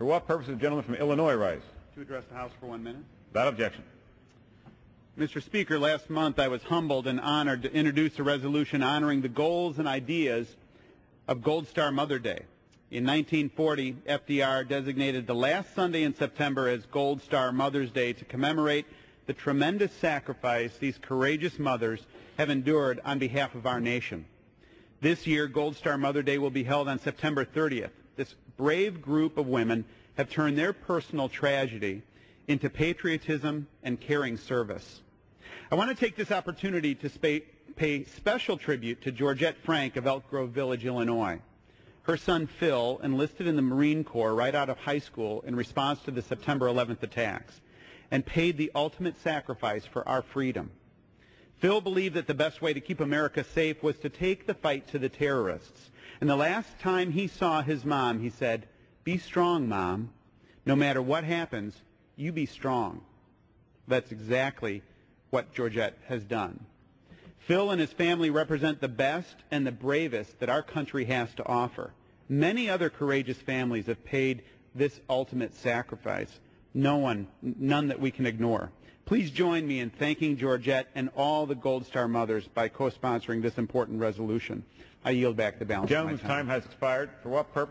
For what purpose does the gentleman from Illinois rise? To address the House for one minute. Without objection. Mr. Speaker, last month I was humbled and honored to introduce a resolution honoring the goals and ideas of Gold Star Mother Day. In 1940, FDR designated the last Sunday in September as Gold Star Mother's Day to commemorate the tremendous sacrifice these courageous mothers have endured on behalf of our nation. This year, Gold Star Mother Day will be held on September 30th. This brave group of women have turned their personal tragedy into patriotism and caring service. I want to take this opportunity to pay special tribute to Georgette Frank of Elk Grove Village, Illinois. Her son Phil enlisted in the Marine Corps right out of high school in response to the September 11th attacks and paid the ultimate sacrifice for our freedom. Phil believed that the best way to keep America safe was to take the fight to the terrorists. And the last time he saw his mom, he said, be strong, Mom. No matter what happens, you be strong. That's exactly what Georgette has done. Phil and his family represent the best and the bravest that our country has to offer. Many other courageous families have paid this ultimate sacrifice. No one, none that we can ignore. Please join me in thanking Georgette and all the Gold Star mothers by co-sponsoring this important resolution. I yield back the balance Gentleman's of my time. time has expired. For what purpose?